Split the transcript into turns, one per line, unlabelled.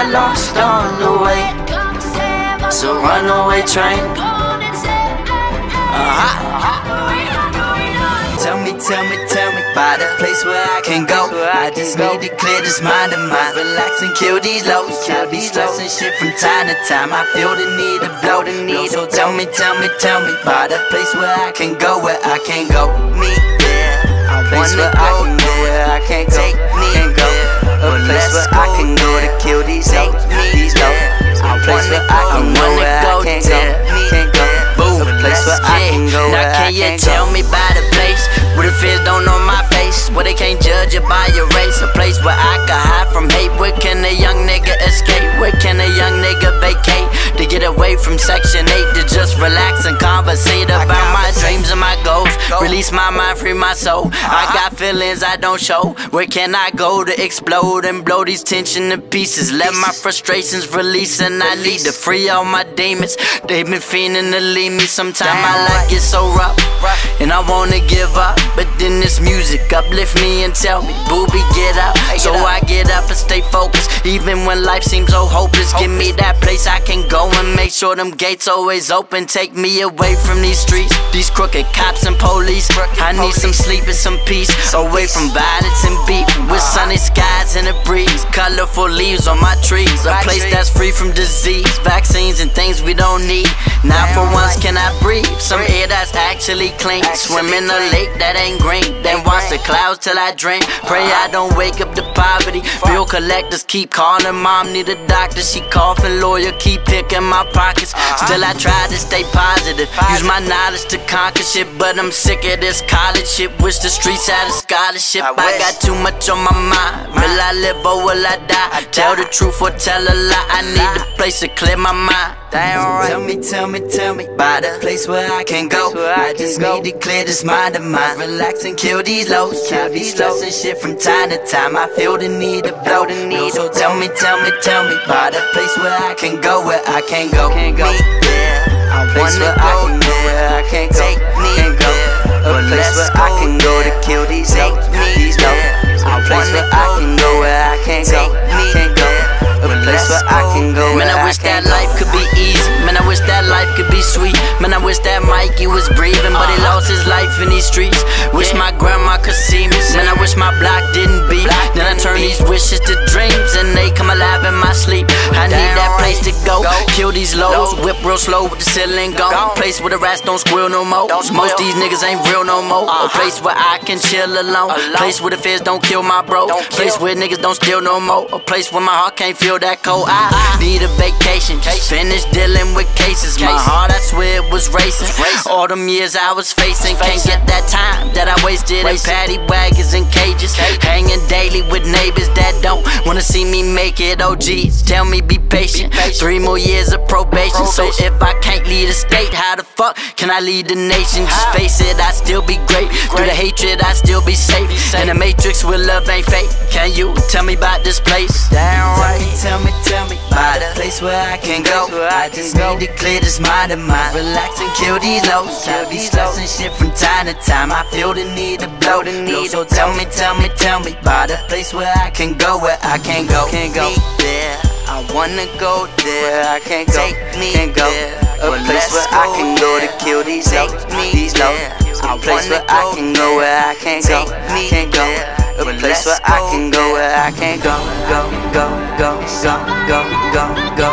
got lost on the way. A runaway train. Uh-huh. Tell me, tell me, tell me about a place where I can go. I just need to clear this mind of mine, relax and kill these lows. I be stressing shit from time to time. I feel the need to blow the need. So tell me, tell me, tell me about a place where I can go, where I can go. Me there, a place where I can go, where I can't go. I can where
Now
I
can you tell
go.
me about a place where the fears don't know my face? Where they can't judge you by your race? A place where I can hide from hate? Where can a young nigga escape? Where can a young nigga vacate? To get away from section 8 to just relax and conversate about my dreams and my goals. Release my mind, free my soul. I got feelings I don't show. Where can I go to explode and blow these tension to pieces? Let my frustrations release and I need to free all my demons. They've been fiending to leave me. Sometimes my life gets so rough and I wanna give up. But then this music uplift me and tell me, booby, get up. So I get up and stay focused. Even when life seems so hopeless, give me that place I can go and make sure them gates always open. Take me away from these streets, these crooked cops and police. I need some sleep and some peace, away from violence and beef. With sunny skies and a breeze, colorful leaves on my trees. A place that's free from disease, vaccines and things we don't need. Not for once can I breathe, some air that's actually clean. Swim in a lake that ain't green, then watch the clouds till I drink. Pray I don't wake up to poverty. Bill collectors keep calling, mom need a doctor. She coughing, lawyer keep picking my pockets. Still I try to stay positive, use my knowledge to conquer shit. But I'm sick of this college shit. Wish the streets had a scholarship. I got too much on my mind. Will I live or will I die? I Tell the truth or tell a lie. I need a place to clear my mind.
Tell me, tell me, tell me about a place where I can go. I just need to clear this mind of mine, relax and kill these lows. I be stressing shit from time to time. I feel the need to blow the need. So tell me, tell me, tell me about a place where I can go, where I can go. Me there, a place where I can go, where I can't go. Can't
wish that life could be easy. Man, I wish that life could be sweet. Man, I wish that Mikey was breathing, but he uh-huh. lost his life in these streets. Wish my grandma could see me. Man, I wish my block didn't beat. Then I turn these wishes to dreams, and they come alive in my sleep. I need that place to go. Kill these lows, whip real slow with the ceiling gone. Place where the rats don't squeal no more. Most these niggas ain't real no more. A uh-huh. place where I can chill alone. Place where the fears don't kill my bro. Place where niggas don't steal no more. A place where my heart can't feel that cold. I need a vacation. Just finished dealing with cases. My heart, I swear it was racing. All them years I was facing. Can't get that time that I wasted in paddy wagons and cages. Hanging daily with neighbors that don't wanna see me make it. Oh geez, tell me be patient. Three more years of probation. So if I can't lead a state, how the fuck can I lead the nation? Just face it, I still be great. Through the hatred, I still be safe. In the matrix where love ain't fake. Can you tell me about this place?
Tell me, tell me, tell me about a place where I can go. I just need to clear this mind of mine, relax and kill these lows. I be stressing shit from time to time. I feel the need to blow the need. So tell me, tell me, tell me about a place where I can go, where I can't go. Can't go there. I wanna go there. I can't go. Take me can't go. A place where I can go to kill these lows. These lows. A place where I can go, where I can't go. Can't go. A place where I can go, where I can't go, go, go, go, go, go, go, go.